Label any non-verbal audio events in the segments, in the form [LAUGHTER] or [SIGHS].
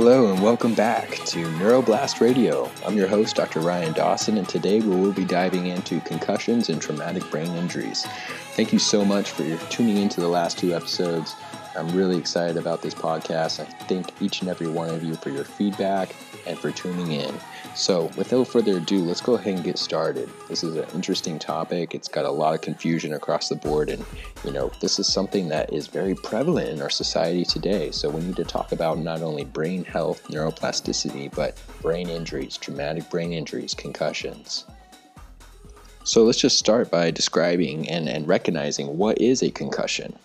Hello and welcome back to Neuroblast Radio. I'm your host, Dr. Ryan Dawson, and today we will be diving into concussions and traumatic brain injuries. Thank you so much for your tuning into the last two episodes. I'm really excited about this podcast. I thank each and every one of you for your feedback and for tuning in. So, without further ado, let's go ahead and get started. This is an interesting topic. It's got a lot of confusion across the board, and you know, this is something that is very prevalent in our society today. So, we need to talk about not only brain health, neuroplasticity, but brain injuries, traumatic brain injuries, concussions. So, let's just start by describing and, and recognizing what is a concussion.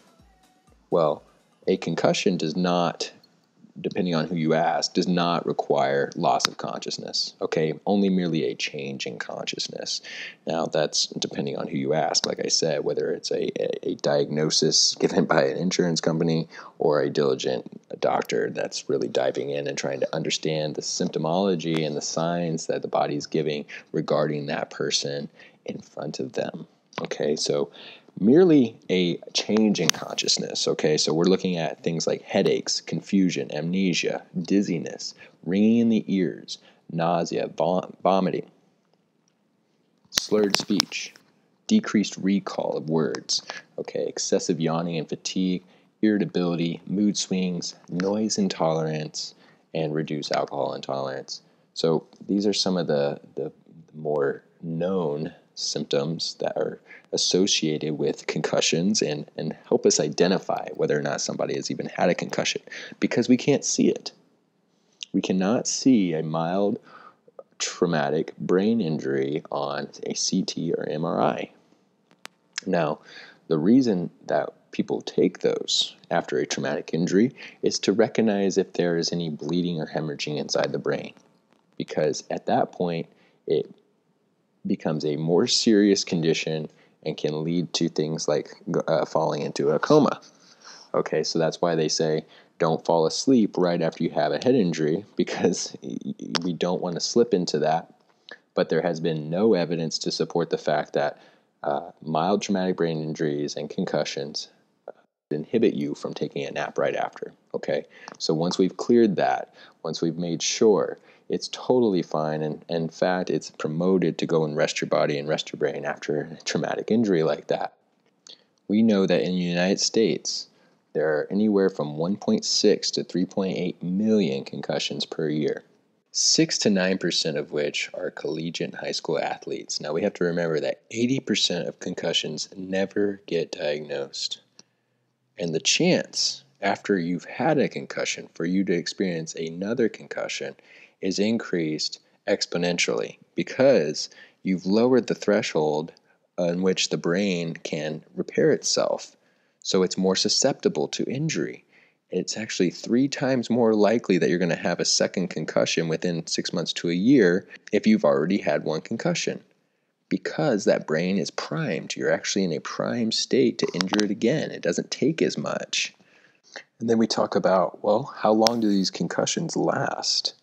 Well, a concussion does not depending on who you ask, does not require loss of consciousness. Okay, only merely a change in consciousness. Now, that's depending on who you ask. Like I said, whether it's a, a, a diagnosis given by an insurance company or a diligent doctor that's really diving in and trying to understand the symptomology and the signs that the body's giving regarding that person in front of them. Okay, so merely a change in consciousness. Okay, so we're looking at things like headaches, confusion, amnesia, dizziness, ringing in the ears, nausea, vom- vomiting, slurred speech, decreased recall of words, okay, excessive yawning and fatigue, irritability, mood swings, noise intolerance, and reduced alcohol intolerance. So these are some of the, the more known symptoms that are associated with concussions and, and help us identify whether or not somebody has even had a concussion because we can't see it. We cannot see a mild traumatic brain injury on a CT or MRI. Now, the reason that people take those after a traumatic injury is to recognize if there is any bleeding or hemorrhaging inside the brain. Because at that point, it becomes a more serious condition and can lead to things like uh, falling into a coma. Okay, so that's why they say don't fall asleep right after you have a head injury because we don't want to slip into that. But there has been no evidence to support the fact that uh, mild traumatic brain injuries and concussions uh, inhibit you from taking a nap right after. Okay, so once we've cleared that, once we've made sure it's totally fine. And, in fact, it's promoted to go and rest your body and rest your brain after a traumatic injury like that. We know that in the United States, there are anywhere from 1.6 to 3.8 million concussions per year. 6 to 9% of which are collegiate high school athletes. Now we have to remember that 80% of concussions never get diagnosed. And the chance after you've had a concussion for you to experience another concussion is increased exponentially because you've lowered the threshold on which the brain can repair itself. So it's more susceptible to injury. It's actually three times more likely that you're going to have a second concussion within six months to a year if you've already had one concussion. Because that brain is primed. You're actually in a prime state to injure it again. It doesn't take as much. And then we talk about, well, how long do these concussions last?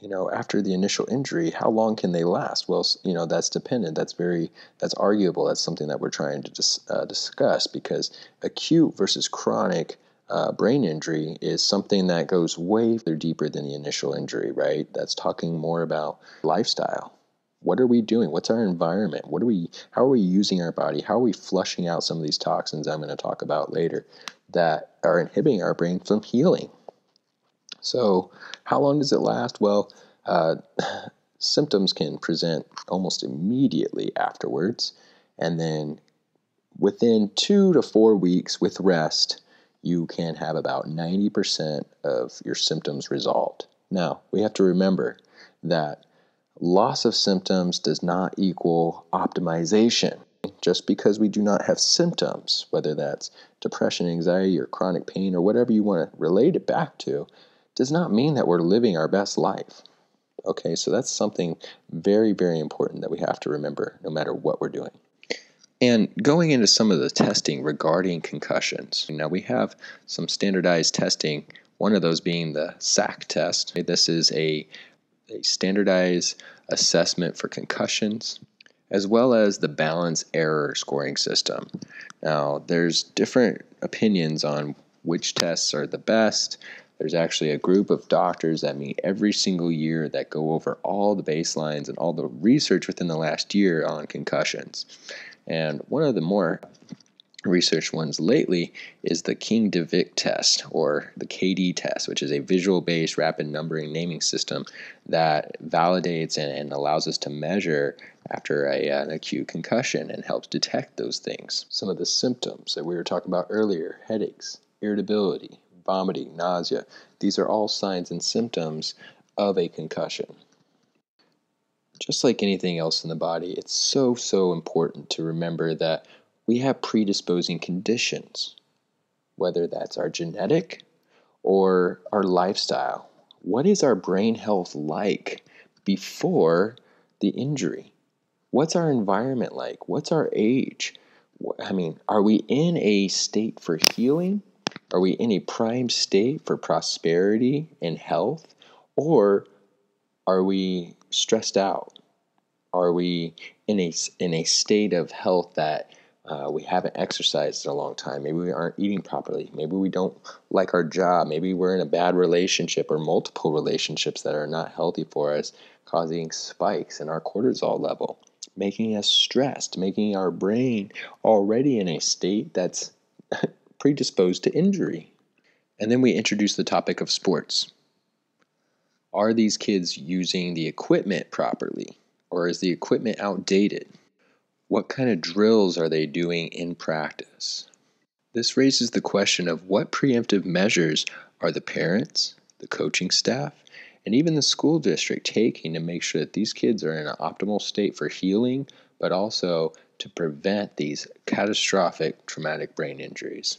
You know after the initial injury how long can they last? Well you know that's dependent. That's very that's arguable. That's something that we're trying to dis, uh, discuss because acute versus chronic uh, brain injury is something that goes way further deeper than the initial injury right? That's talking more about lifestyle. What are we doing? What's our environment? What are we how are we using our body? How are we flushing out some of these toxins i'm going to talk about later that are inhibiting our brain from healing so, how long does it last? Well, uh, [SIGHS] symptoms can present almost immediately afterwards, and then within two to four weeks with rest, you can have about 90% of your symptoms resolved. Now, we have to remember that loss of symptoms does not equal optimization. Just because we do not have symptoms, whether that's depression, anxiety, or chronic pain, or whatever you want to relate it back to, does not mean that we're living our best life. Okay, so that's something very, very important that we have to remember no matter what we're doing. And going into some of the testing regarding concussions, now we have some standardized testing, one of those being the SAC test. This is a, a standardized assessment for concussions, as well as the balance error scoring system. Now, there's different opinions on which tests are the best. There's actually a group of doctors that meet every single year that go over all the baselines and all the research within the last year on concussions. And one of the more researched ones lately is the King Devick test or the KD test, which is a visual based rapid numbering naming system that validates and, and allows us to measure after a, an acute concussion and helps detect those things. Some of the symptoms that we were talking about earlier headaches, irritability, vomiting, nausea these are all signs and symptoms of a concussion. Just like anything else in the body, it's so, so important to remember that we have predisposing conditions, whether that's our genetic or our lifestyle. What is our brain health like before the injury? What's our environment like? What's our age? I mean, are we in a state for healing? Are we in a prime state for prosperity and health? Or are we stressed out? Are we in a, in a state of health that uh, we haven't exercised in a long time. Maybe we aren't eating properly. Maybe we don't like our job. Maybe we're in a bad relationship or multiple relationships that are not healthy for us, causing spikes in our cortisol level, making us stressed, making our brain already in a state that's [LAUGHS] predisposed to injury. And then we introduce the topic of sports. Are these kids using the equipment properly? Or is the equipment outdated? What kind of drills are they doing in practice? This raises the question of what preemptive measures are the parents, the coaching staff, and even the school district taking to make sure that these kids are in an optimal state for healing, but also to prevent these catastrophic traumatic brain injuries.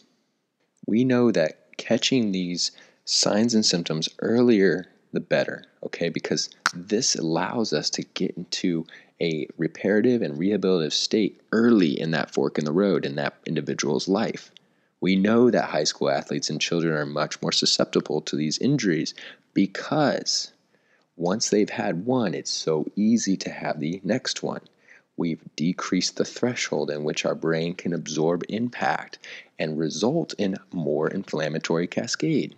We know that catching these signs and symptoms earlier the better, okay? Because this allows us to get into a reparative and rehabilitative state early in that fork in the road in that individual's life. We know that high school athletes and children are much more susceptible to these injuries because once they've had one, it's so easy to have the next one. We've decreased the threshold in which our brain can absorb impact and result in more inflammatory cascade.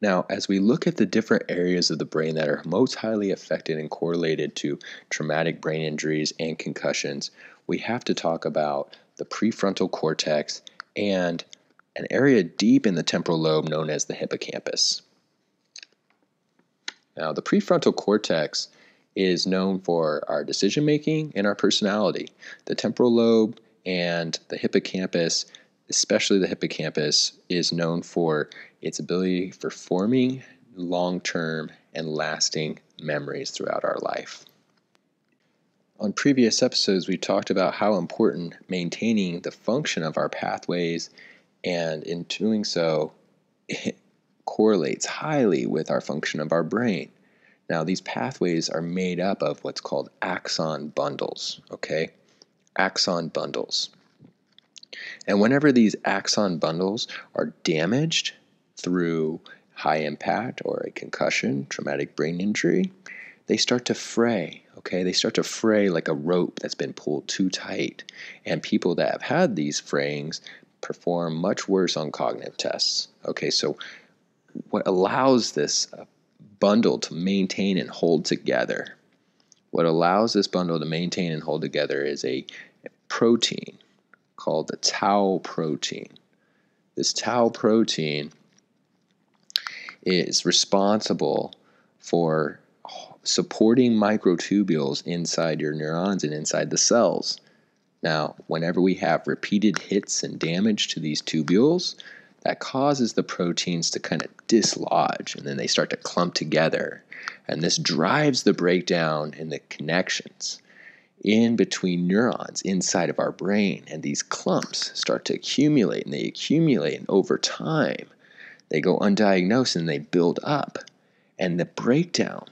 Now, as we look at the different areas of the brain that are most highly affected and correlated to traumatic brain injuries and concussions, we have to talk about the prefrontal cortex and an area deep in the temporal lobe known as the hippocampus. Now, the prefrontal cortex is known for our decision making and our personality. The temporal lobe and the hippocampus especially the hippocampus, is known for its ability for forming long term and lasting memories throughout our life. On previous episodes, we talked about how important maintaining the function of our pathways, and in doing so, it [LAUGHS] correlates highly with our function of our brain. Now, these pathways are made up of what's called axon bundles, okay? Axon bundles. And whenever these axon bundles are damaged through high impact or a concussion, traumatic brain injury, they start to fray. Okay, they start to fray like a rope that's been pulled too tight. And people that have had these frayings perform much worse on cognitive tests. Okay, so what allows this uh, bundle to maintain and hold together, what allows this bundle to maintain and hold together is a protein called the tau protein. This tau protein is responsible for supporting microtubules inside your neurons and inside the cells. Now, whenever we have repeated hits and damage to these tubules, that causes the proteins to kind of dislodge and then they start to clump together. And this drives the breakdown in the connections in between neurons inside of our brain. And these clumps start to accumulate and they accumulate. And over time, they go undiagnosed and they build up. And the breakdown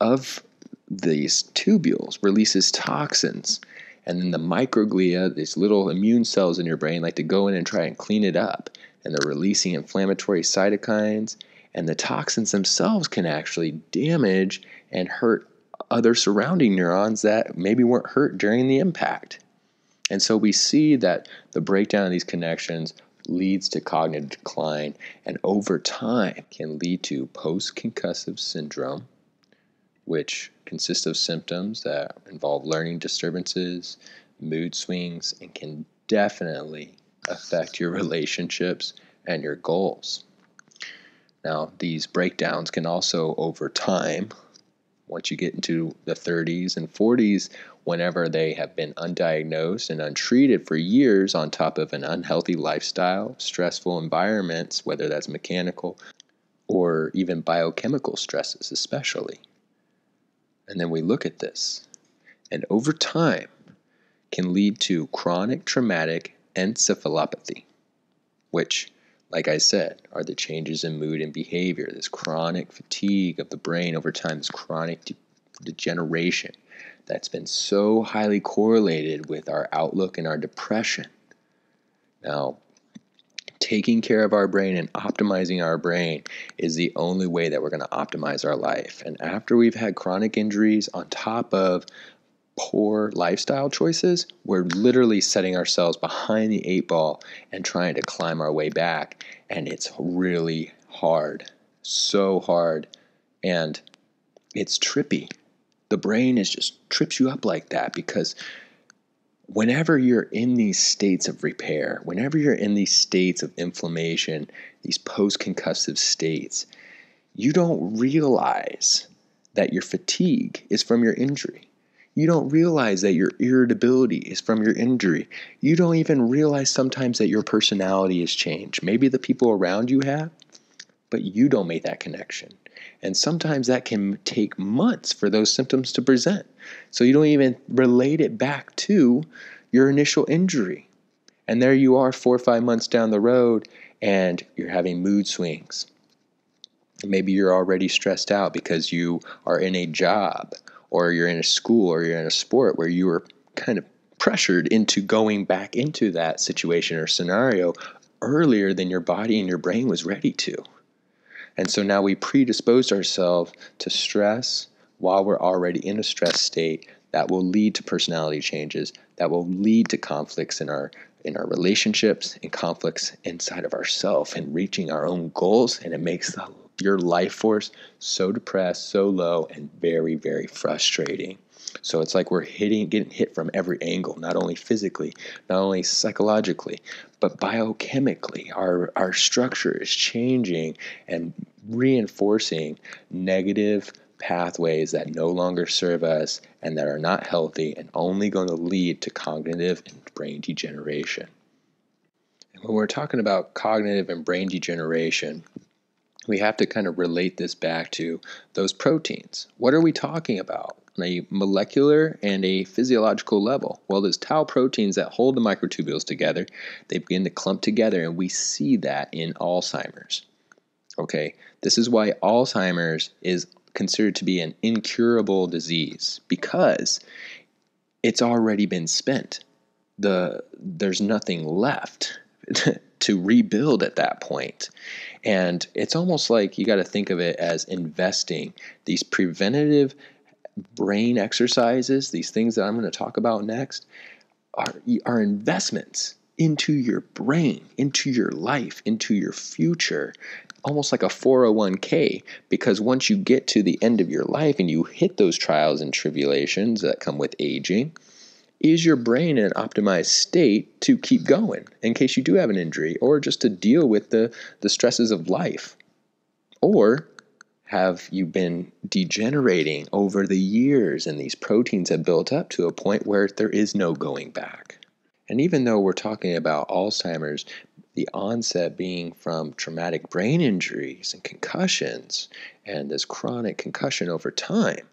of these tubules releases toxins. And then the microglia, these little immune cells in your brain, like to go in and try and clean it up. And they're releasing inflammatory cytokines. And the toxins themselves can actually damage and hurt other surrounding neurons that maybe weren't hurt during the impact. And so we see that the breakdown of these connections leads to cognitive decline, and over time can lead to post concussive syndrome, which consists of symptoms that involve learning disturbances, mood swings, and can definitely affect your relationships and your goals. Now, these breakdowns can also, over time, once you get into the 30s and 40s, whenever they have been undiagnosed and untreated for years on top of an unhealthy lifestyle, stressful environments, whether that's mechanical or even biochemical stresses, especially. And then we look at this, and over time can lead to chronic traumatic encephalopathy, which, like I said, are the changes in mood and behavior, this chronic fatigue of the brain over time, this chronic de- degeneration that's been so highly correlated with our outlook and our depression. Now, taking care of our brain and optimizing our brain is the only way that we're going to optimize our life. And after we've had chronic injuries on top of poor lifestyle choices, we're literally setting ourselves behind the eight ball and trying to climb our way back. And it's really hard, so hard. And it's trippy the brain is just trips you up like that because whenever you're in these states of repair, whenever you're in these states of inflammation, these post concussive states, you don't realize that your fatigue is from your injury. You don't realize that your irritability is from your injury. You don't even realize sometimes that your personality has changed. Maybe the people around you have, but you don't make that connection. And sometimes that can take months for those symptoms to present. So you don't even relate it back to your initial injury. And there you are, four or five months down the road, and you're having mood swings. Maybe you're already stressed out because you are in a job, or you're in a school, or you're in a sport where you were kind of pressured into going back into that situation or scenario earlier than your body and your brain was ready to. And so now we predispose ourselves to stress while we're already in a stress state that will lead to personality changes, that will lead to conflicts in our in our relationships and conflicts inside of ourselves and reaching our own goals and it makes the, your life force so depressed, so low and very very frustrating. So it's like we're hitting, getting hit from every angle, not only physically, not only psychologically, but biochemically. Our, our structure is changing and reinforcing negative pathways that no longer serve us and that are not healthy and only going to lead to cognitive and brain degeneration. And when we're talking about cognitive and brain degeneration, we have to kind of relate this back to those proteins. What are we talking about? on a molecular and a physiological level. Well, those tau proteins that hold the microtubules together, they begin to clump together, and we see that in Alzheimer's. Okay, this is why Alzheimer's is considered to be an incurable disease because it's already been spent. The there's nothing left [LAUGHS] to rebuild at that point. And it's almost like you got to think of it as investing these preventative brain exercises, these things that I'm going to talk about next, are, are investments into your brain, into your life, into your future, almost like a 401k. Because once you get to the end of your life and you hit those trials and tribulations that come with aging, is your brain in an optimized state to keep going in case you do have an injury or just to deal with the, the stresses of life? Or have you been degenerating over the years and these proteins have built up to a point where there is no going back? And even though we're talking about Alzheimer's, the onset being from traumatic brain injuries and concussions and this chronic concussion over time,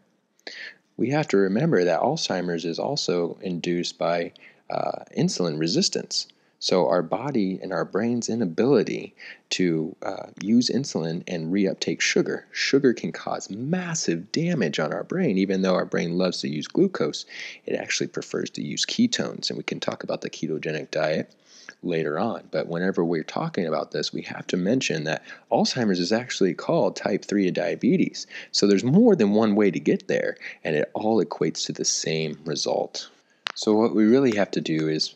we have to remember that Alzheimer's is also induced by uh, insulin resistance. So, our body and our brain's inability to uh, use insulin and reuptake sugar. Sugar can cause massive damage on our brain, even though our brain loves to use glucose. It actually prefers to use ketones, and we can talk about the ketogenic diet later on. But whenever we're talking about this, we have to mention that Alzheimer's is actually called type 3 of diabetes. So there's more than one way to get there, and it all equates to the same result. So, what we really have to do is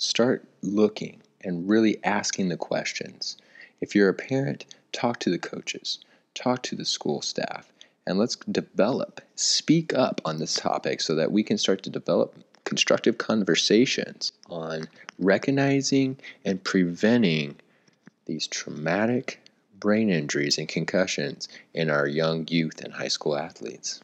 start looking and really asking the questions. If you're a parent, talk to the coaches, talk to the school staff, and let's develop, speak up on this topic so that we can start to develop constructive conversations on recognizing and preventing these traumatic brain injuries and concussions in our young youth and high school athletes.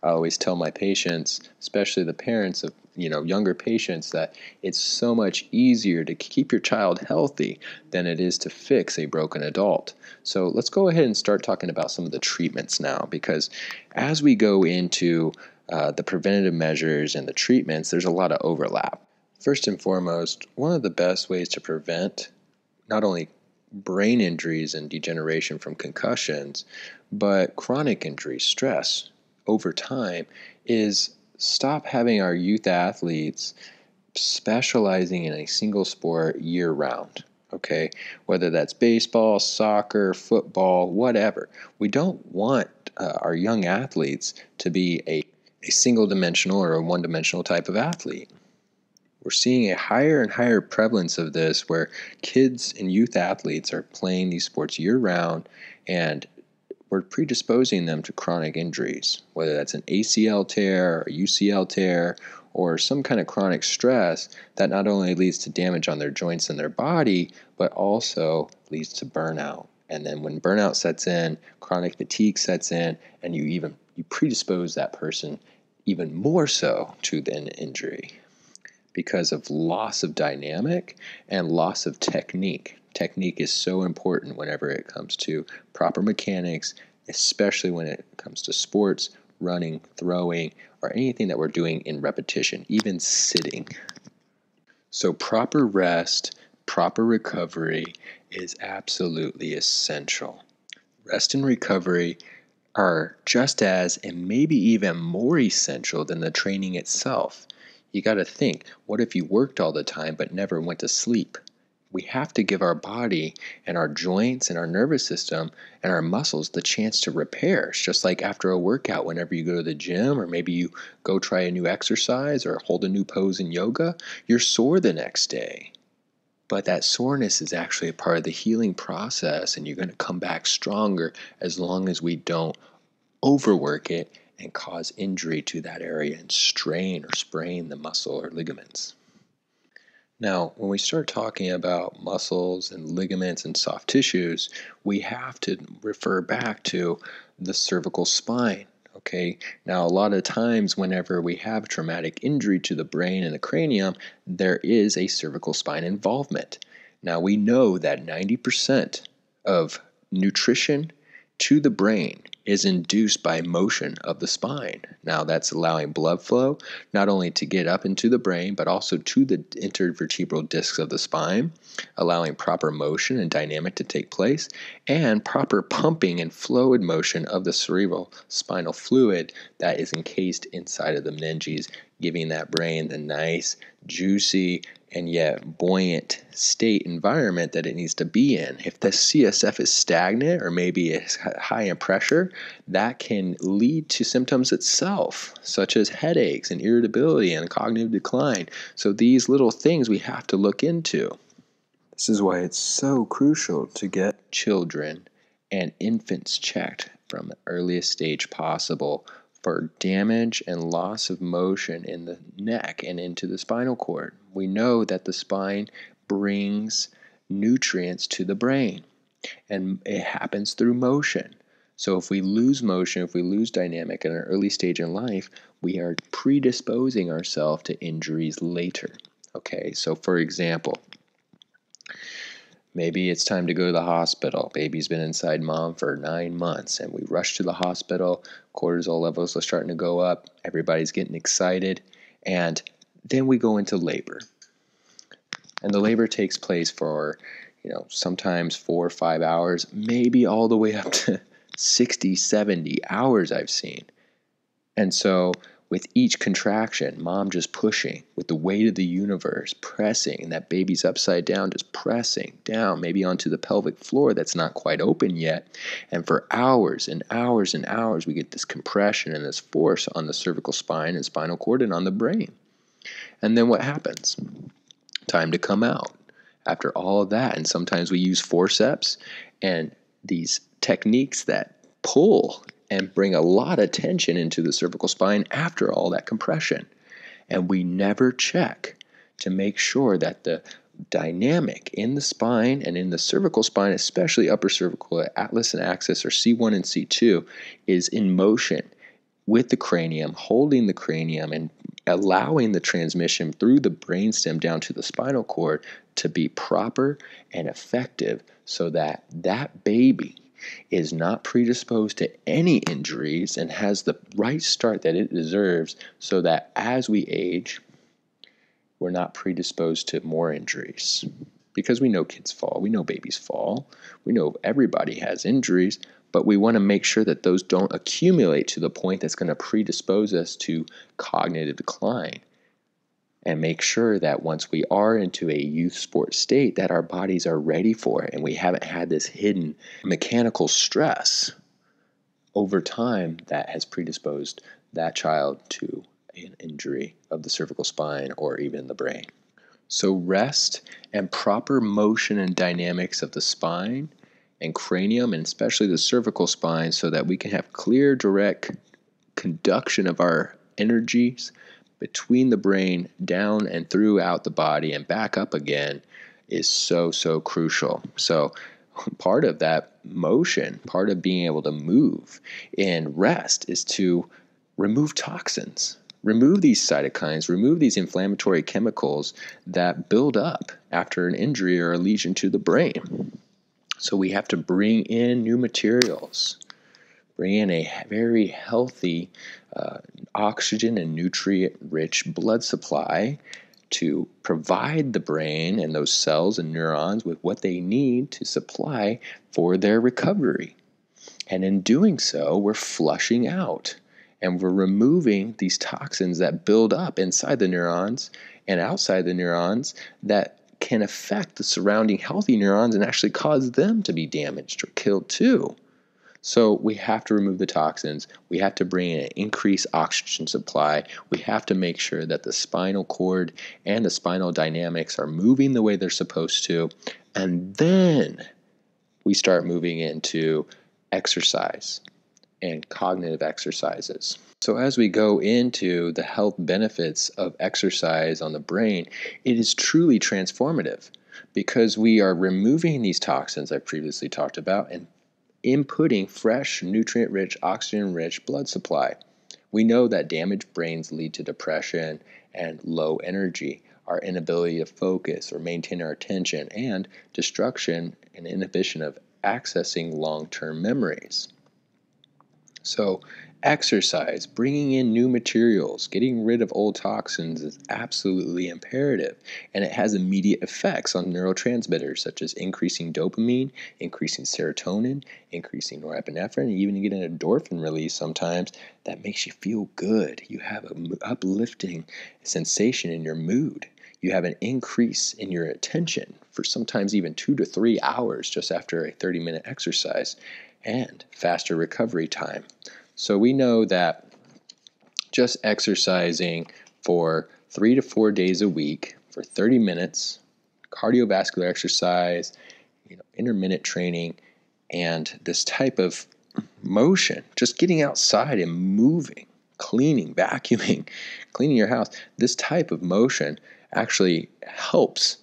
I always tell my patients, especially the parents of you know younger patients that it's so much easier to keep your child healthy than it is to fix a broken adult. So let's go ahead and start talking about some of the treatments now because as we go into uh, the preventative measures and the treatments, there's a lot of overlap. First and foremost, one of the best ways to prevent not only brain injuries and degeneration from concussions, but chronic injury, stress over time is stop having our youth athletes specializing in a single sport year round. Okay, whether that's baseball, soccer, football, whatever. We don't want uh, our young athletes to be a, a single dimensional or a one dimensional type of athlete. We're seeing a higher and higher prevalence of this where kids and youth athletes are playing these sports year round and we're predisposing them to chronic injuries, whether that's an ACL tear or UCL tear or some kind of chronic stress that not only leads to damage on their joints and their body, but also leads to burnout. And then when burnout sets in, chronic fatigue sets in, and you even you predispose that person even more so to an injury because of loss of dynamic and loss of technique. Technique is so important whenever it comes to proper mechanics, especially when it comes to sports, running, throwing, or anything that we're doing in repetition, even sitting. So, proper rest, proper recovery is absolutely essential. Rest and recovery are just as and maybe even more essential than the training itself. You got to think what if you worked all the time but never went to sleep? We have to give our body and our joints and our nervous system and our muscles the chance to repair. It's just like after a workout, whenever you go to the gym or maybe you go try a new exercise or hold a new pose in yoga, you're sore the next day. But that soreness is actually a part of the healing process, and you're going to come back stronger as long as we don't overwork it and cause injury to that area and strain or sprain the muscle or ligaments. Now, when we start talking about muscles and ligaments and soft tissues, we have to refer back to the cervical spine. Okay, now a lot of times, whenever we have traumatic injury to the brain and the cranium, there is a cervical spine involvement. Now, we know that 90% of nutrition to the brain is induced by motion of the spine. Now, that's allowing blood flow not only to get up into the brain, but also to the intervertebral discs of the spine, allowing proper motion and dynamic to take place, and proper pumping and fluid motion of the cerebral spinal fluid that is encased inside of the meninges, giving that brain the nice, juicy, and yet buoyant state environment that it needs to be in. If the CSF is stagnant or maybe is high in pressure, that can lead to symptoms itself, such as headaches and irritability and cognitive decline. So these little things we have to look into. This is why it's so crucial to get children and infants checked from the earliest stage possible for damage and loss of motion in the neck and into the spinal cord. We know that the spine brings nutrients to the brain, and it happens through motion. So, if we lose motion, if we lose dynamic in an early stage in life, we are predisposing ourselves to injuries later. Okay, so for example, Maybe it's time to go to the hospital. Baby's been inside mom for nine months, and we rush to the hospital. Cortisol levels are starting to go up. Everybody's getting excited. And then we go into labor. And the labor takes place for, you know, sometimes four or five hours, maybe all the way up to [LAUGHS] 60, 70 hours I've seen. And so with each contraction, mom just pushing with the weight of the universe, pressing, and that baby's upside down, just pressing down, maybe onto the pelvic floor that's not quite open yet. And for hours and hours and hours, we get this compression and this force on the cervical spine and spinal cord and on the brain. And then what happens? Time to come out. after all of that. And sometimes we use forceps and these techniques that pull and bring a lot of tension into the cervical spine after all that compression. And we never check to make sure that the dynamic in the spine and in the cervical spine, especially upper cervical, atlas and axis, or C1 and C2, is in motion with the cranium, holding the cranium and allowing the transmission through the brainstem down to the spinal cord to be proper and effective so that that baby is not predisposed to any injuries and has the right start that it deserves so that as we age, we're not predisposed to more injuries. Because we know kids fall, we know babies fall, we know everybody has injuries, but we want to make sure that those don't accumulate to the point that's going to predispose us to cognitive decline and make sure that once we are into a youth sport state that our bodies are ready for it and we haven't had this hidden mechanical stress over time that has predisposed that child to an injury of the cervical spine or even the brain. So, rest and proper motion and dynamics of the spine and cranium, and especially the cervical spine, so that we can have clear, direct conduction of our energies between the brain down and throughout the body and back up again is so, so crucial. So, part of that motion, part of being able to move and rest is to remove toxins. Remove these cytokines, remove these inflammatory chemicals that build up after an injury or a lesion to the brain. So we have to bring in new materials, bring in a very healthy uh, oxygen and nutrient rich blood supply to provide the brain and those cells and neurons with what they need to supply for their recovery. And in doing so, we're flushing out and we're removing these toxins that build up inside the neurons and outside the neurons that can affect the surrounding healthy neurons and actually cause them to be damaged or killed too. So we have to remove the toxins. We have to bring in an increased oxygen supply. We have to make sure that the spinal cord and the spinal dynamics are moving the way they're supposed to. And then we start moving into exercise and cognitive exercises. So, as we go into the health benefits of exercise on the brain, it is truly transformative because we are removing these toxins I previously talked about and inputting fresh, nutrient rich, oxygen rich blood supply. We know that damaged brains lead to depression and low energy, our inability to focus or maintain our attention, and destruction and inhibition of accessing long term memories. So, exercise, bringing in new materials, getting rid of old toxins is absolutely imperative. And it has immediate effects on neurotransmitters such as increasing dopamine, increasing serotonin, increasing norepinephrine, and even getting an endorphin release sometimes that makes you feel good. You have an uplifting sensation in your mood. You have an increase in your attention for sometimes even two to three hours just after a 30 minute exercise and faster recovery time. So we know that just exercising for three to four days a week for 30 minutes, cardiovascular exercise, you know, intermittent training, and this type of motion, just getting outside and moving, cleaning, [LAUGHS] vacuuming, cleaning your house, this type of motion actually helps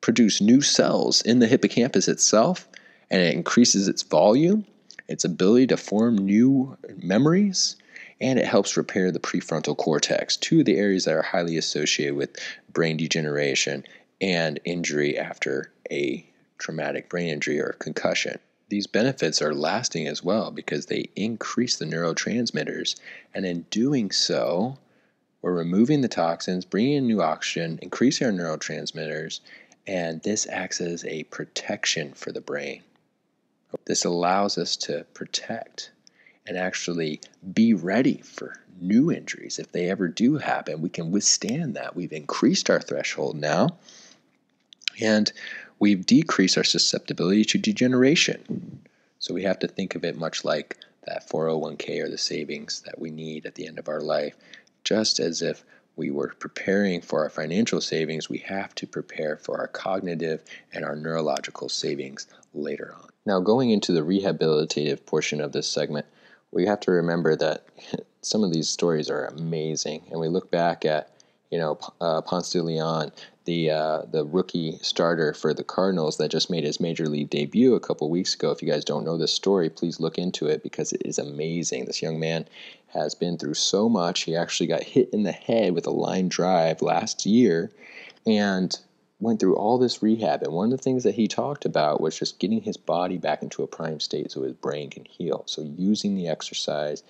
produce new cells in the hippocampus itself and it increases its volume, its ability to form new memories, and it helps repair the prefrontal cortex, two of the areas that are highly associated with brain degeneration and injury after a traumatic brain injury or concussion. These benefits are lasting as well because they increase the neurotransmitters, and in doing so, we're removing the toxins, bringing in new oxygen, increasing our neurotransmitters, and this acts as a protection for the brain. This allows us to protect and actually be ready for new injuries. If they ever do happen, we can withstand that. We've increased our threshold now, and we've decreased our susceptibility to degeneration. So we have to think of it much like that 401k or the savings that we need at the end of our life, just as if we were preparing for our financial savings, we have to prepare for our cognitive and our neurological savings later on. Now, going into the rehabilitative portion of this segment, we have to remember that [LAUGHS] some of these stories are amazing, and we look back at you know uh, Ponce de Leon, the uh, the rookie starter for the Cardinals that just made his major league debut a couple weeks ago. If you guys don't know this story, please look into it because it is amazing. This young man has been through so much. He actually got hit in the head with a line drive last year, and went through all this rehab. And one of the things that he talked about was just getting his body back into a prime state so his brain can heal. So using the exercise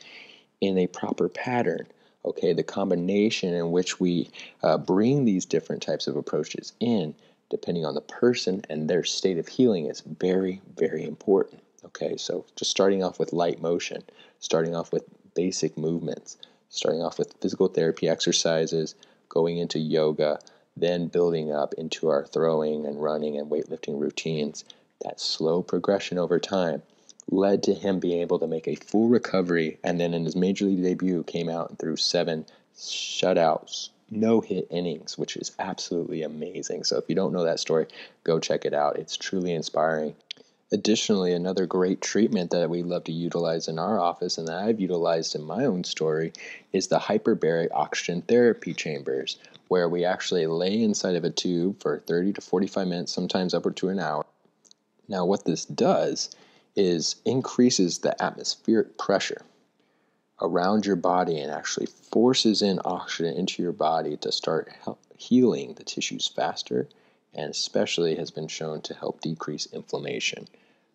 in a proper pattern okay the combination in which we uh, bring these different types of approaches in depending on the person and their state of healing is very very important okay so just starting off with light motion starting off with basic movements starting off with physical therapy exercises going into yoga then building up into our throwing and running and weightlifting routines that slow progression over time led to him being able to make a full recovery. And then in his major league debut, came out and threw seven shutouts, no hit innings, which is absolutely amazing. So if you don't know that story, go check it out. It's truly inspiring. Additionally, another great treatment that we love to utilize in our office and that I've utilized in my own story is the hyperbaric oxygen therapy chambers, where we actually lay inside of a tube for 30 to 45 minutes, sometimes upward to an hour. Now, what this does is increases the atmospheric pressure around your body and actually forces in oxygen into your body to start healing the tissues faster and especially has been shown to help decrease inflammation.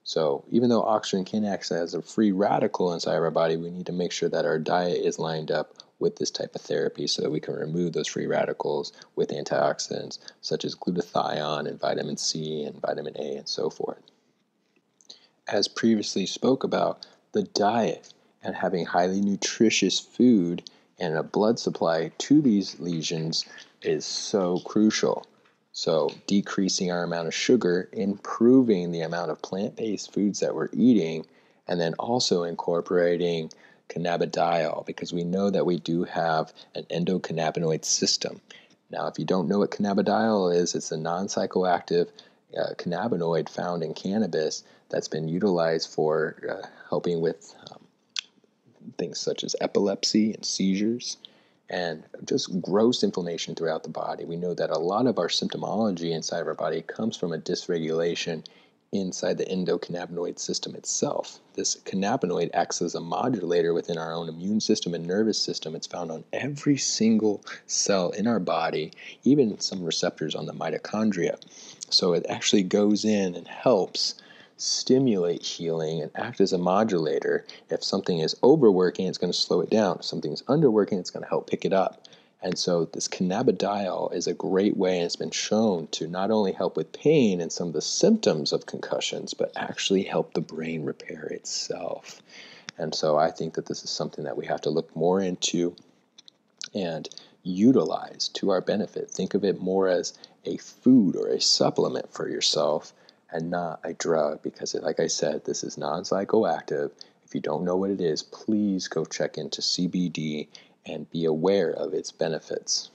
So, even though oxygen can act as a free radical inside of our body, we need to make sure that our diet is lined up with this type of therapy so that we can remove those free radicals with antioxidants such as glutathione and vitamin C and vitamin A and so forth as previously spoke about, the diet and having highly nutritious food and a blood supply to these lesions is so crucial. So, decreasing our amount of sugar, improving the amount of plant based foods that we're eating, and then also incorporating cannabidiol because we know that we do have an endocannabinoid system. Now, if you don't know what cannabidiol is, it's a non psychoactive uh, cannabinoid found in cannabis that's been utilized for uh, helping with um, things such as epilepsy and seizures and just gross inflammation throughout the body. We know that a lot of our symptomology inside of our body comes from a dysregulation inside the endocannabinoid system itself. This cannabinoid acts as a modulator within our own immune system and nervous system. It's found on every single cell in our body, even some receptors on the mitochondria. So it actually goes in and helps stimulate healing and act as a modulator. If something is overworking, it's going to slow it down. If something is underworking, it's going to help pick it up. And so this cannabidiol is a great way, and it's been shown to not only help with pain and some of the symptoms of concussions, but actually help the brain repair itself. And so I think that this is something that we have to look more into and utilize to our benefit. Think of it more as a food or a supplement for yourself and not a drug because, like I said, this is non psychoactive. If you don't know what it is, please go check into CBD and be aware of its benefits.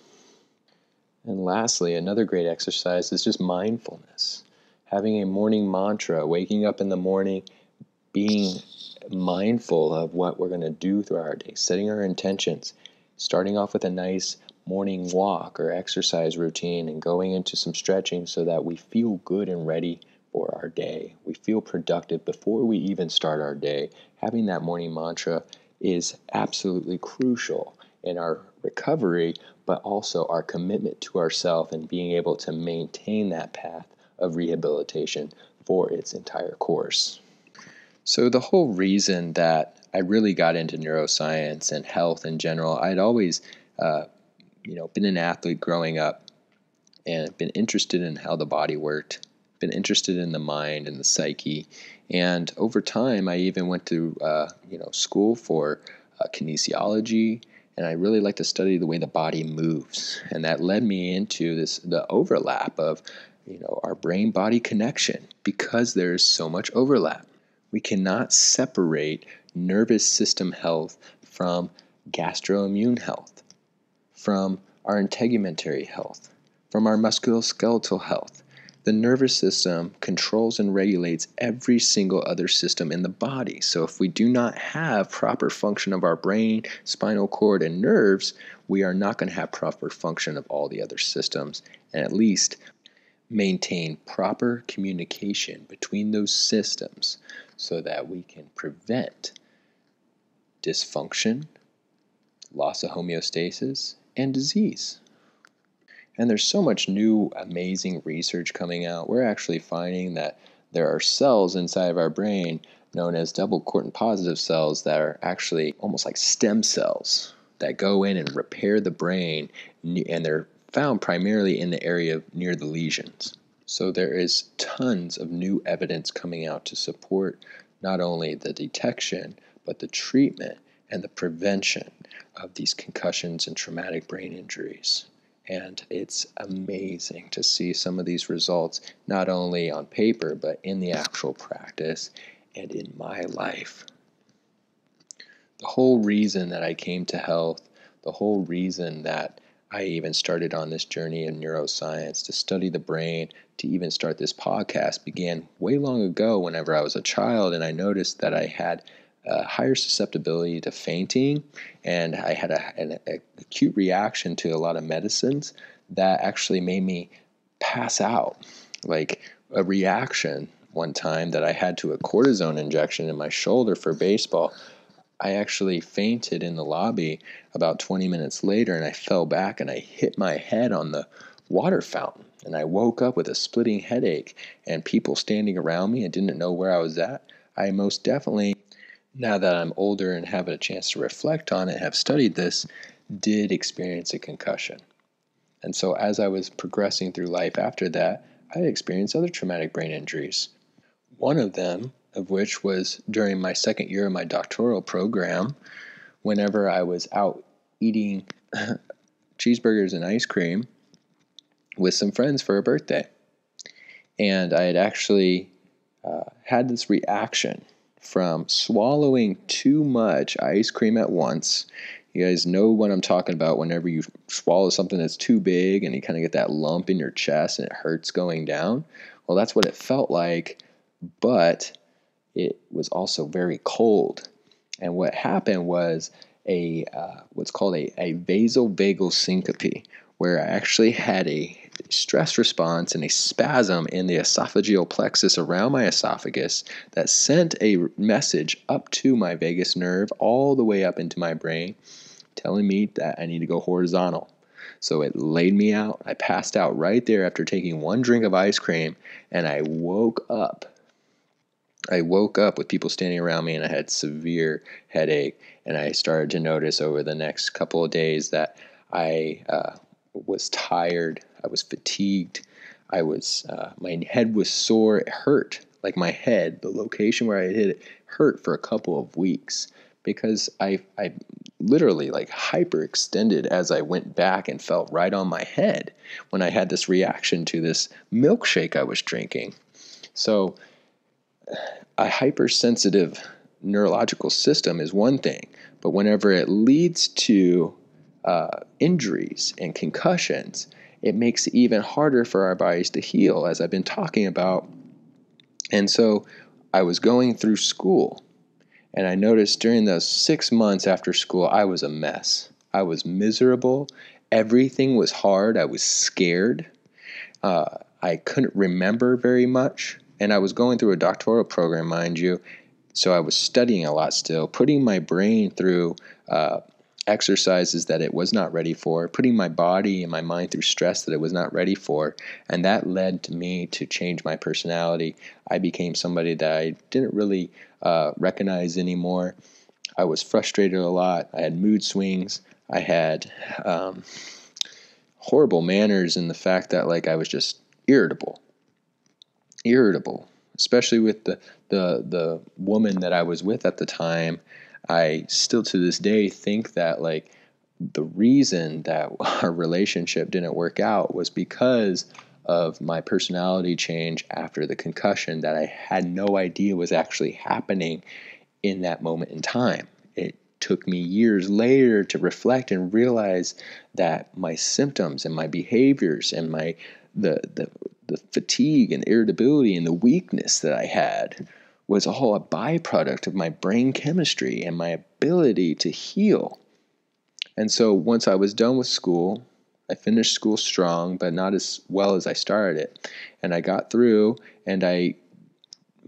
And lastly, another great exercise is just mindfulness. Having a morning mantra, waking up in the morning, being mindful of what we're going to do throughout our day, setting our intentions, starting off with a nice morning walk or exercise routine, and going into some stretching so that we feel good and ready for our day. We feel productive before we even start our day. Having that morning mantra is absolutely crucial in our recovery, but also our commitment to ourselves and being able to maintain that path of rehabilitation for its entire course. So, the whole reason that I really got into neuroscience and health in general, I'd always, uh, you know, been an athlete growing up and been interested in how the body worked, been interested in the mind and the psyche, and over time, I even went to, uh, you know, school for uh, kinesiology and I really like to study the way the body moves. And that led me into this the overlap of you know our brain body connection because there's so much overlap. We cannot separate nervous system health from gastroimmune health, from our integumentary health, from our musculoskeletal health. The nervous system controls and regulates every single other system in the body. So, if we do not have proper function of our brain, spinal cord, and nerves, we are not going to have proper function of all the other systems, and at least maintain proper communication between those systems so that we can prevent dysfunction, loss of homeostasis, and disease. And there's so much new, amazing research coming out. We're actually finding that there are cells inside of our brain known as doublecortin positive cells that are actually almost like stem cells that go in and repair the brain, and they're found primarily in the area near the lesions. So there is tons of new evidence coming out to support not only the detection, but the treatment and the prevention of these concussions and traumatic brain injuries. And it's amazing to see some of these results, not only on paper, but in the actual practice and in my life. The whole reason that I came to health, the whole reason that I even started on this journey in neuroscience to study the brain, to even start this podcast began way long ago whenever I was a child and I noticed that I had a higher susceptibility to fainting, and I had a, an a acute reaction to a lot of medicines that actually made me pass out. Like a reaction one time that I had to a cortisone injection in my shoulder for baseball. I actually fainted in the lobby about 20 minutes later and I fell back and I hit my head on the water fountain. And I woke up with a splitting headache and people standing around me and didn't know where I was at. I most definitely now that I'm older and have a chance to reflect on it, have studied this, did experience a concussion. And so as I was progressing through life after that, I experienced other traumatic brain injuries. One of them, of which was during my second year of my doctoral program, whenever I was out eating [LAUGHS] cheeseburgers and ice cream with some friends for a birthday. And I had actually uh, had this reaction from swallowing too much ice cream at once. You guys know what I'm talking about whenever you swallow something that's too big and you kind of get that lump in your chest and it hurts going down. Well, that's what it felt like, but it was also very cold. And what happened was a uh, what's called a, a vasovagal syncope, where I actually had a stress response and a spasm in the esophageal plexus around my esophagus that sent a message up to my vagus nerve all the way up into my brain telling me that I need to go horizontal. So it laid me out. I passed out right there after taking one drink of ice cream and I woke up. I woke up with people standing around me and I had severe headache and I started to notice over the next couple of days that I uh, was tired. I was fatigued. I was, uh, my head was sore. It hurt. Like my head, the location where I hit it hurt for a couple of weeks because I, I literally like hyperextended as I went back and felt right on my head when I had this reaction to this milkshake I was drinking. So, a hypersensitive neurological system is one thing, but whenever it leads to uh, injuries and concussions, it makes it even harder for our bodies to heal, as I've been talking about. And so I was going through school, and I noticed during those six months after school, I was a mess. I was miserable. Everything was hard. I was scared. Uh, I couldn't remember very much. And I was going through a doctoral program, mind you. So I was studying a lot still, putting my brain through uh, exercises that it was not ready for, putting my body and my mind through stress that it was not ready for. And that led to me to change my personality. I became somebody that I didn't really uh, recognize anymore. I was frustrated a lot. I had mood swings. I had um, horrible manners in the fact that like I was just irritable, irritable, especially with the the the woman that I was with at the time I still to this day think that like the reason that [LAUGHS] our relationship didn't work out was because of my personality change after the concussion that I had no idea was actually happening in that moment in time. It took me years later to reflect and realize that my symptoms and my behaviors and my the the, the fatigue and irritability and the weakness that I had was all a byproduct of my brain chemistry and my ability to heal. And so once I was done with school, I finished school strong, but not as well as I started it. And I got through and I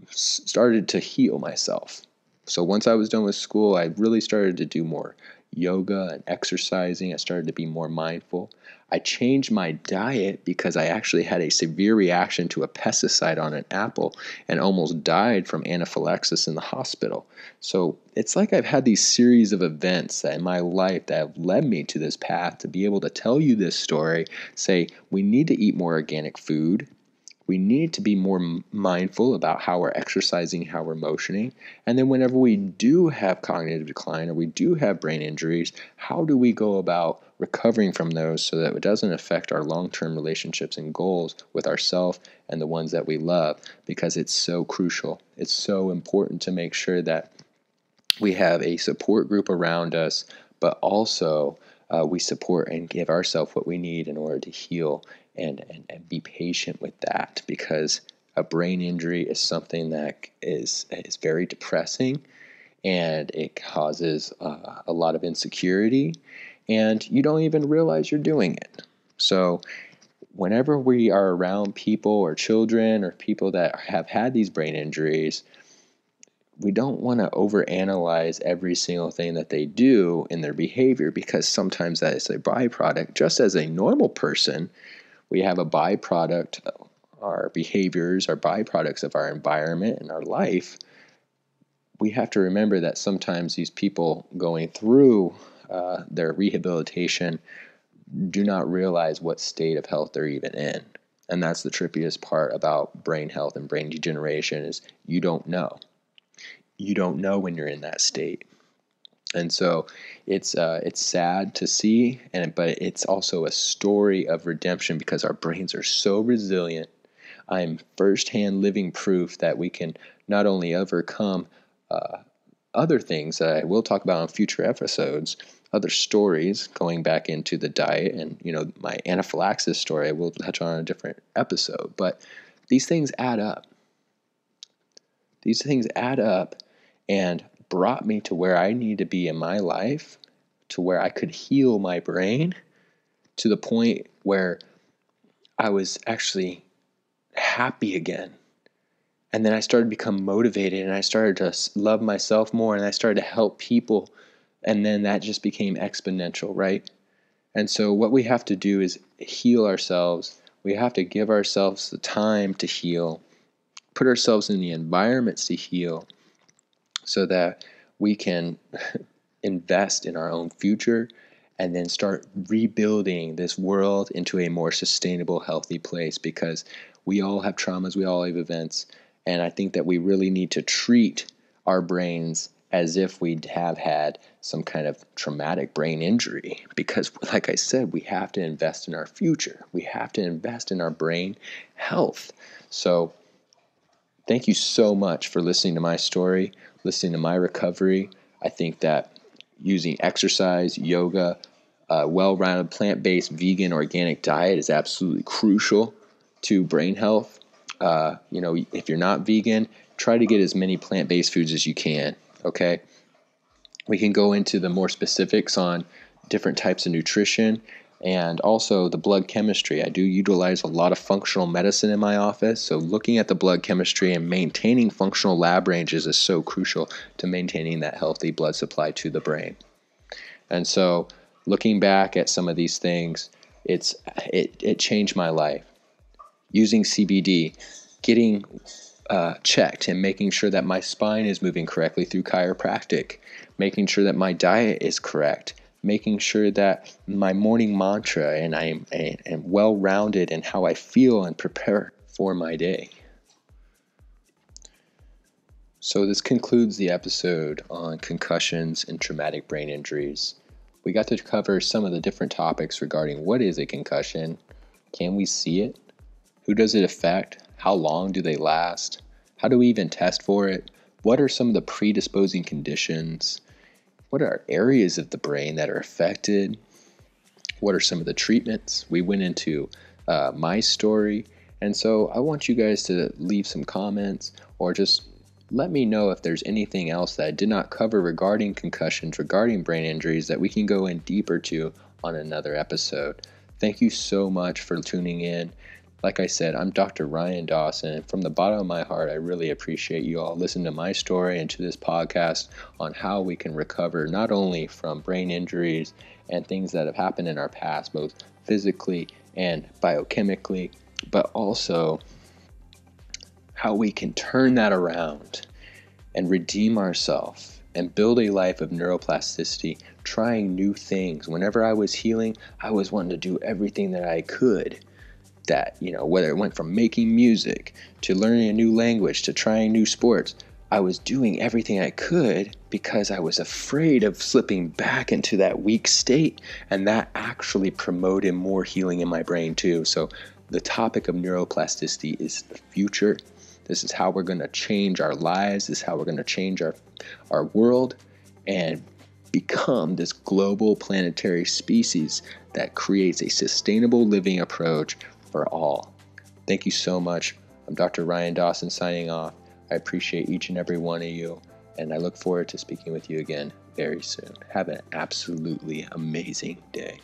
started to heal myself. So once I was done with school, I really started to do more yoga and exercising. I started to be more mindful. I changed my diet because I actually had a severe reaction to a pesticide on an apple and almost died from anaphylaxis in the hospital. So it's like I've had these series of events that in my life that have led me to this path to be able to tell you this story, say, we need to eat more organic food we need to be more mindful about how we're exercising, how we're motioning. And then, whenever we do have cognitive decline or we do have brain injuries, how do we go about recovering from those so that it doesn't affect our long term relationships and goals with ourselves and the ones that we love? Because it's so crucial. It's so important to make sure that we have a support group around us, but also uh, we support and give ourselves what we need in order to heal and, and, and be patient with that because a brain injury is something that is, is very depressing and it causes uh, a lot of insecurity and you don't even realize you're doing it. So, whenever we are around people or children or people that have had these brain injuries, we don't want to overanalyze every single thing that they do in their behavior because sometimes that is a byproduct. Just as a normal person, we have a byproduct, our behaviors are byproducts of our environment and our life. We have to remember that sometimes these people going through uh, their rehabilitation do not realize what state of health they're even in. And that's the trippiest part about brain health and brain degeneration is you don't know. You don't know when you're in that state and so it's uh, it's sad to see, and but it's also a story of redemption because our brains are so resilient. I'm firsthand living proof that we can not only overcome uh, other things that I will talk about in future episodes, other stories going back into the diet, and you know my anaphylaxis story I will touch on a different episode. But these things add up. These things add up, and brought me to where I need to be in my life, to where I could heal my brain, to the point where I was actually happy again. And then I started to become motivated and I started to love myself more and I started to help people. And then that just became exponential, right? And so, what we have to do is heal ourselves. We have to give ourselves the time to heal, put ourselves in the environments to heal so that we can [LAUGHS] invest in our own future and then start rebuilding this world into a more sustainable, healthy place because we all have traumas, we all have events, and I think that we really need to treat our brains as if we have had some kind of traumatic brain injury [LAUGHS] because like I said, we have to invest in our future. We have to invest in our brain health. So thank you so much for listening to my story listening to my recovery. I think that using exercise, yoga, a well rounded plant based vegan organic diet is absolutely crucial to brain health. Uh, you know, if you're not vegan, try to get as many plant based foods as you can. Okay. We can go into the more specifics on different types of nutrition and also the blood chemistry. I do utilize a lot of functional medicine in my office, so looking at the blood chemistry and maintaining functional lab ranges is so crucial to maintaining that healthy blood supply to the brain. And so, looking back at some of these things, it's it, it changed my life. Using CBD, getting uh, checked and making sure that my spine is moving correctly through chiropractic, making sure that my diet is correct, making sure that my morning mantra and I am, am well rounded in how I feel and prepare for my day. So, this concludes the episode on concussions and traumatic brain injuries. We got to cover some of the different topics regarding what is a concussion, can we see it, who does it affect, how long do they last, how do we even test for it, what are some of the predisposing conditions, what are areas of the brain that are affected? What are some of the treatments? We went into uh, my story. And so I want you guys to leave some comments or just let me know if there's anything else that I did not cover regarding concussions, regarding brain injuries that we can go in deeper to on another episode. Thank you so much for tuning in. Like I said, I'm Dr. Ryan Dawson, from the bottom of my heart, I really appreciate you all listening to my story and to this podcast on how we can recover not only from brain injuries and things that have happened in our past, both physically and biochemically, but also how we can turn that around and redeem ourselves and build a life of neuroplasticity, trying new things. Whenever I was healing, I was wanting to do everything that I could that, you know, whether it went from making music to learning a new language to trying new sports, I was doing everything I could because I was afraid of slipping back into that weak state. And that actually promoted more healing in my brain, too. So, the topic of neuroplasticity is the future. This is how we're going to change our lives. This is how we're going to change our, our world and become this global planetary species that creates a sustainable living approach for all. Thank you so much. I'm Dr. Ryan Dawson signing off. I appreciate each and every one of you, and I look forward to speaking with you again very soon. Have an absolutely amazing day.